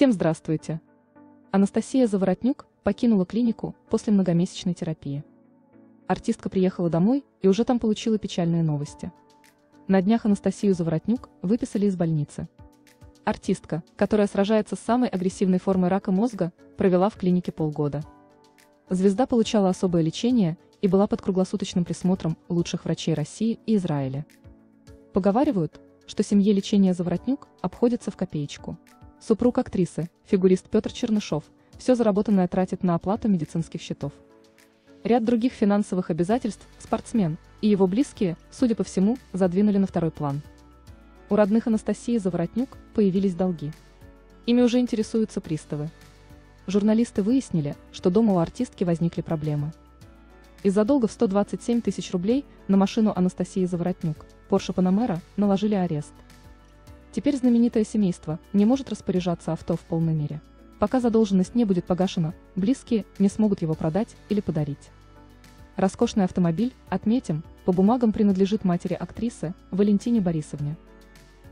Всем здравствуйте! Анастасия Заворотнюк покинула клинику после многомесячной терапии. Артистка приехала домой и уже там получила печальные новости. На днях Анастасию Заворотнюк выписали из больницы. Артистка, которая сражается с самой агрессивной формой рака мозга, провела в клинике полгода. Звезда получала особое лечение и была под круглосуточным присмотром лучших врачей России и Израиля. Поговаривают, что семье лечения Заворотнюк обходится в копеечку. Супруг актрисы, фигурист Петр Чернышов, все заработанное тратит на оплату медицинских счетов. Ряд других финансовых обязательств спортсмен и его близкие, судя по всему, задвинули на второй план. У родных Анастасии Заворотнюк появились долги. Ими уже интересуются приставы. Журналисты выяснили, что дома у артистки возникли проблемы. Из-за долга в 127 тысяч рублей на машину Анастасии Заворотнюк, Porsche Panamera, наложили арест – Теперь знаменитое семейство не может распоряжаться авто в полной мере. Пока задолженность не будет погашена, близкие не смогут его продать или подарить. Роскошный автомобиль, отметим, по бумагам принадлежит матери актрисы Валентине Борисовне.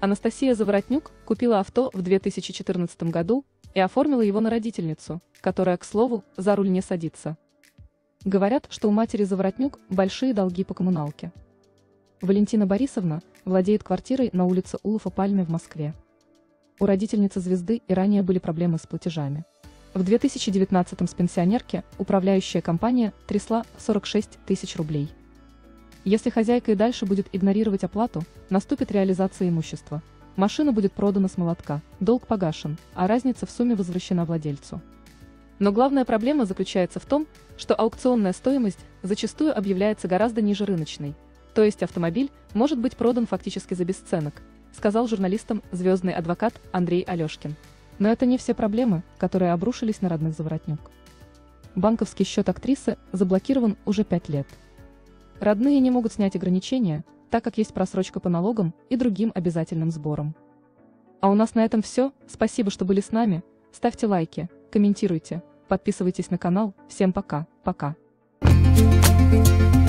Анастасия Заворотнюк купила авто в 2014 году и оформила его на родительницу, которая, к слову, за руль не садится. Говорят, что у матери Заворотнюк большие долги по коммуналке. Валентина Борисовна владеет квартирой на улице Улуфа Пальме в Москве. У родительницы звезды и ранее были проблемы с платежами. В 2019-м с пенсионерки управляющая компания трясла 46 тысяч рублей. Если хозяйка и дальше будет игнорировать оплату, наступит реализация имущества. Машина будет продана с молотка, долг погашен, а разница в сумме возвращена владельцу. Но главная проблема заключается в том, что аукционная стоимость зачастую объявляется гораздо ниже рыночной, то есть автомобиль может быть продан фактически за бесценок, сказал журналистам звездный адвокат Андрей Алешкин. Но это не все проблемы, которые обрушились на родных Заворотнюк. Банковский счет актрисы заблокирован уже пять лет. Родные не могут снять ограничения, так как есть просрочка по налогам и другим обязательным сборам. А у нас на этом все, спасибо, что были с нами, ставьте лайки, комментируйте, подписывайтесь на канал, всем пока, пока. Thank you